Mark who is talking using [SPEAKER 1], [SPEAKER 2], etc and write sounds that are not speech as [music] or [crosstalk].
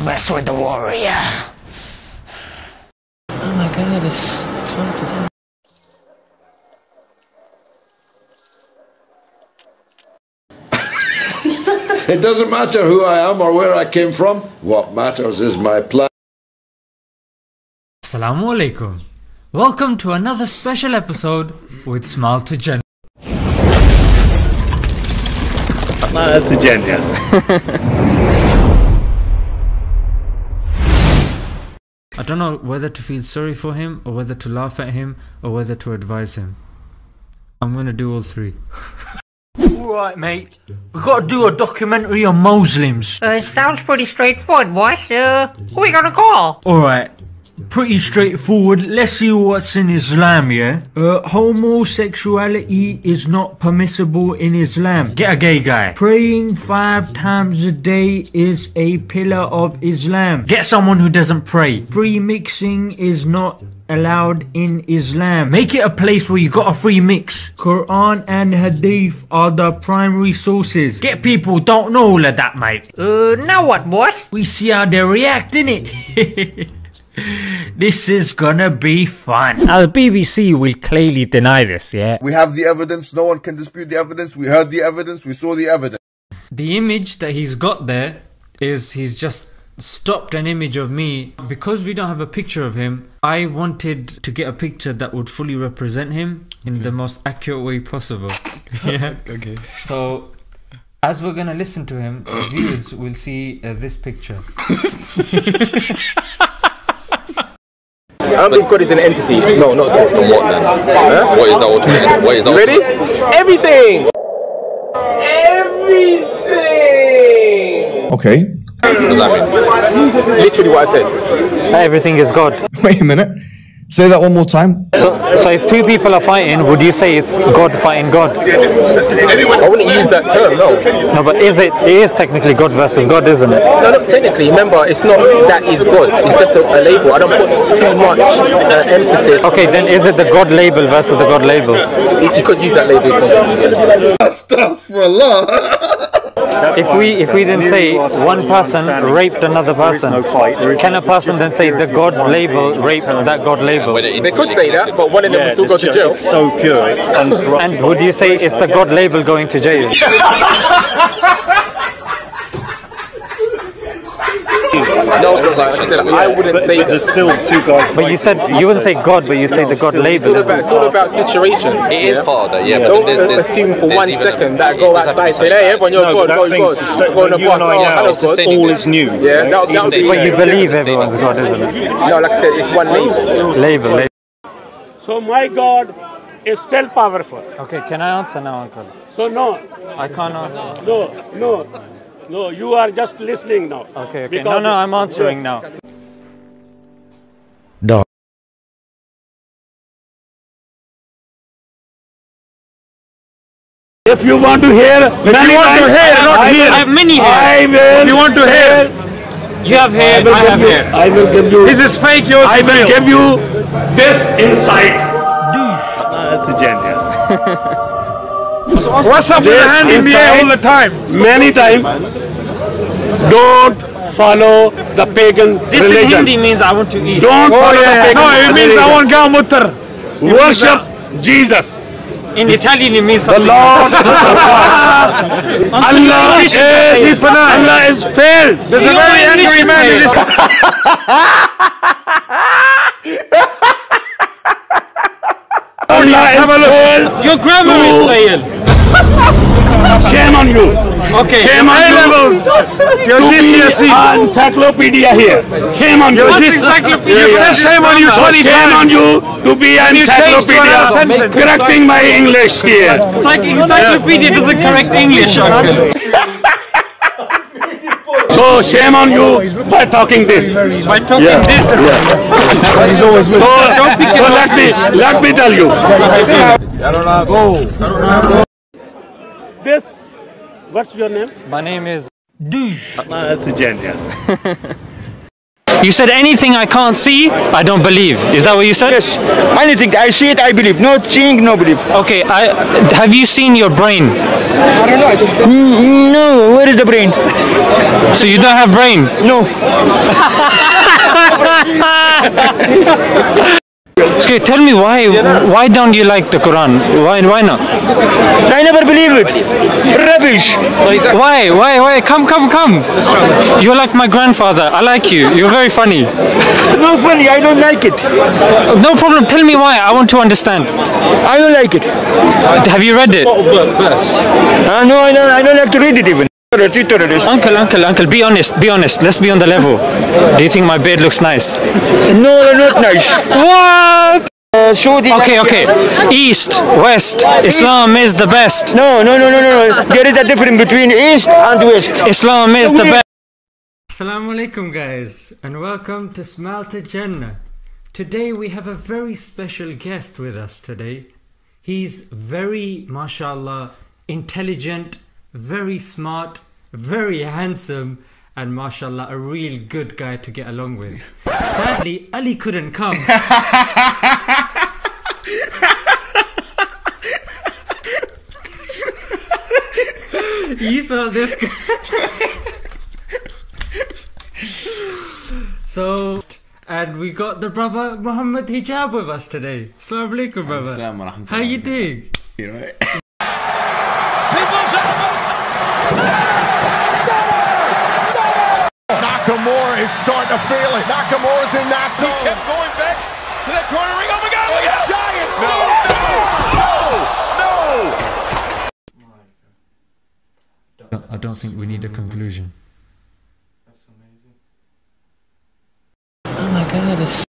[SPEAKER 1] Don't mess with the warrior.
[SPEAKER 2] Oh my god, it's, it's one to ten. [laughs]
[SPEAKER 3] It doesn't matter who I am or where I came from. What matters is my plan.
[SPEAKER 4] Assalamu alaikum. Welcome to another special episode with Smile to Jannah.
[SPEAKER 5] to Jannah. [laughs]
[SPEAKER 4] I don't know whether to feel sorry for him or whether to laugh at him or whether to advise him. I'm gonna do all three. [laughs]
[SPEAKER 6] Alright, mate. We've got to do a documentary on Muslims.
[SPEAKER 1] Uh, sounds pretty straightforward, boss. Uh, who we gonna call?
[SPEAKER 6] Alright. Pretty straightforward. Let's see what's in Islam, yeah? Uh, homosexuality is not permissible in Islam. Get a gay guy. Praying five times a day is a pillar of Islam. Get someone who doesn't pray. Free mixing is not allowed in Islam. Make it a place where you got a free mix. Quran and Hadith are the primary sources. Get people don't know all of that, mate.
[SPEAKER 1] Uh, now what, boss?
[SPEAKER 6] We see how they react, innit? [laughs] this is gonna be fun.
[SPEAKER 7] Now, the BBC will clearly deny this, yeah?
[SPEAKER 8] We have the evidence. No one can dispute the evidence. We heard the evidence. We saw the evidence.
[SPEAKER 4] The image that he's got there is he's just stopped an image of me. Because we don't have a picture of him, I wanted to get a picture that would fully represent him in the most accurate way possible. [laughs] yeah.
[SPEAKER 2] Okay.
[SPEAKER 4] So, as we're gonna listen to him, the [coughs] viewers will see uh, this picture. [laughs]
[SPEAKER 9] I don't believe God is an entity. No, not at all.
[SPEAKER 5] And what then? What is that ultimate? What is that?
[SPEAKER 9] You ready?
[SPEAKER 5] ultimate?
[SPEAKER 9] Everything! Everything!
[SPEAKER 8] Okay.
[SPEAKER 5] What does that mean?
[SPEAKER 9] Literally what I said.
[SPEAKER 7] Everything is God. [laughs]
[SPEAKER 8] Wait a minute. Say that one more time.
[SPEAKER 7] So, so if two people are fighting, would you say it's God fighting God?
[SPEAKER 9] I wouldn't use that term, no.
[SPEAKER 7] No, but is it? It is technically God versus God, isn't it?
[SPEAKER 9] No, not technically. Remember, it's not that is God. It's just a, a label. I don't put too much uh, emphasis.
[SPEAKER 7] Okay, then is it the God label versus the God label?
[SPEAKER 9] You, you could use that label in context, yes.
[SPEAKER 8] Astaghfirullah. [laughs]
[SPEAKER 7] If we if we then say one person raped another person, can a person then say the God label raped that God label?
[SPEAKER 9] They could say that, but one of them will still go to jail.
[SPEAKER 5] so pure. It's uncorrupted.
[SPEAKER 7] And would you say it's the God label going to jail? [laughs] [laughs]
[SPEAKER 9] No, like I said, I wouldn't say
[SPEAKER 5] There's still two guys.
[SPEAKER 7] But you said you wouldn't say God, but you'd say the God
[SPEAKER 9] It's all
[SPEAKER 7] label.
[SPEAKER 9] about, it's all about situation.
[SPEAKER 5] It is part of that, yeah.
[SPEAKER 9] Don't
[SPEAKER 5] there's, there's,
[SPEAKER 9] assume for
[SPEAKER 5] there's
[SPEAKER 9] one
[SPEAKER 5] even
[SPEAKER 9] second
[SPEAKER 5] a,
[SPEAKER 9] that go outside say, hey, everyone, you're
[SPEAKER 5] No,
[SPEAKER 9] God,
[SPEAKER 5] but
[SPEAKER 9] God,
[SPEAKER 5] that
[SPEAKER 9] God.
[SPEAKER 5] thing's just-
[SPEAKER 9] Go in the
[SPEAKER 5] you and
[SPEAKER 9] past,
[SPEAKER 5] I
[SPEAKER 9] oh,
[SPEAKER 5] now,
[SPEAKER 9] hello,
[SPEAKER 5] it's
[SPEAKER 9] God.
[SPEAKER 5] just all is new.
[SPEAKER 9] Yeah, that, that would be.
[SPEAKER 7] But you believe everyone's God, isn't it?
[SPEAKER 9] No, like I said, it's one label.
[SPEAKER 7] Label. label.
[SPEAKER 10] So my God is still powerful.
[SPEAKER 7] Okay, can I answer now, Uncle?
[SPEAKER 10] So no,
[SPEAKER 7] I can't answer.
[SPEAKER 10] no, no, no. You are just listening now.
[SPEAKER 7] Okay, okay. No,
[SPEAKER 10] Because-
[SPEAKER 7] no, I'm answering now.
[SPEAKER 10] If you want to hear, if many
[SPEAKER 6] want to hear, not
[SPEAKER 10] I
[SPEAKER 6] hear.
[SPEAKER 10] will-
[SPEAKER 6] I have many hair.
[SPEAKER 10] I will.
[SPEAKER 6] If you want to hear, you have hair,
[SPEAKER 10] I will
[SPEAKER 6] I have
[SPEAKER 10] give you.
[SPEAKER 6] hair.
[SPEAKER 10] I will give you.
[SPEAKER 6] This is fake, yours
[SPEAKER 10] I
[SPEAKER 6] is
[SPEAKER 10] will
[SPEAKER 6] real.
[SPEAKER 10] give you this insight.
[SPEAKER 5] Ah, to Jannah. [laughs]
[SPEAKER 6] What's up with
[SPEAKER 10] This
[SPEAKER 6] the hand in the air
[SPEAKER 10] inside-
[SPEAKER 6] all the time?
[SPEAKER 10] Many times. Don't follow the pagan
[SPEAKER 6] This in. Hindi means I want to eat.
[SPEAKER 10] Don't oh, follow the pagan
[SPEAKER 6] No, it means I
[SPEAKER 10] religion.
[SPEAKER 6] want gaw muttar.
[SPEAKER 10] Worship Jesus.
[SPEAKER 6] In Italian, it means
[SPEAKER 10] The
[SPEAKER 6] something
[SPEAKER 10] Lord
[SPEAKER 6] else. [laughs]
[SPEAKER 10] Allah is,
[SPEAKER 6] is.
[SPEAKER 10] Allah is failed.
[SPEAKER 6] There's a very angry man in this.
[SPEAKER 10] Allah is failed.
[SPEAKER 6] Your grammar is
[SPEAKER 10] Ooh.
[SPEAKER 6] failed.
[SPEAKER 10] Shame on you.
[SPEAKER 6] Okay.
[SPEAKER 10] Shame on you.
[SPEAKER 6] Your
[SPEAKER 10] to be
[SPEAKER 6] GCSE.
[SPEAKER 10] encyclopedia here. Shame on you.
[SPEAKER 6] What's encyclopedia? You said shame on you 20
[SPEAKER 10] Shame on you to be
[SPEAKER 6] you to another
[SPEAKER 10] encyclopedia correcting my English here.
[SPEAKER 6] Psych- encyclopedia doesn't correct English, uncle.
[SPEAKER 10] So shame on you by talking this.
[SPEAKER 6] By talking
[SPEAKER 10] Yeah.
[SPEAKER 6] this. [laughs]
[SPEAKER 10] So, so let me let me tell you. This. What's your name?
[SPEAKER 7] My name is.
[SPEAKER 5] to Jannah. [laughs]
[SPEAKER 7] You said anything I can't see, I don't believe. Is that what you said? Yes.
[SPEAKER 11] Anything I see it, I believe. No seeing, no belief.
[SPEAKER 7] Okay. I have you seen your brain?
[SPEAKER 12] I don't know. I just. no, where is the brain?
[SPEAKER 13] So you don't have brain?
[SPEAKER 12] No. [laughs] [laughs]
[SPEAKER 13] Okay, tell me why why don't you like the Quran? Why why not?
[SPEAKER 12] I never believe it. Rubbish.
[SPEAKER 13] Why? Why? Why? Come, come, come. You're like my grandfather. I like you. You're very funny.
[SPEAKER 12] No funny. I don't like it.
[SPEAKER 13] No problem. Tell me why. I want to understand.
[SPEAKER 12] I don't like it.
[SPEAKER 13] Have you read it?
[SPEAKER 12] Uh, no, I don't. I don't have to read it even. Terrorist.
[SPEAKER 13] Uncle, uncle, uncle, be honest, be honest. Let's be on the level. Do you think my beard looks nice?
[SPEAKER 12] No, they're not nice.
[SPEAKER 13] What?
[SPEAKER 12] Uh,
[SPEAKER 13] Okay, okay. East, West, Islam is the best.
[SPEAKER 12] No, no, no, no, no, no. There is a difference between East and West.
[SPEAKER 13] Islam is the best.
[SPEAKER 4] Assalamu alaikum guys and welcome to Smile to Jannah. Today we have a very special guest with us today. He's very mashallah intelligent, very smart, very handsome and mashallah a real good guy to get along with. Sadly Ali couldn't come. you thought this So, and we got the brother Muhammad Hijab with us today. Assalamu alaikum, brother. How you doing?
[SPEAKER 11] Nakamura is starting to feel it. Nakamura's in that zone. He kept going back to that corner ring. Oh my God! Look at Giant no, no, no,
[SPEAKER 4] I don't think we need a conclusion. That's amazing.
[SPEAKER 2] Oh my god, it's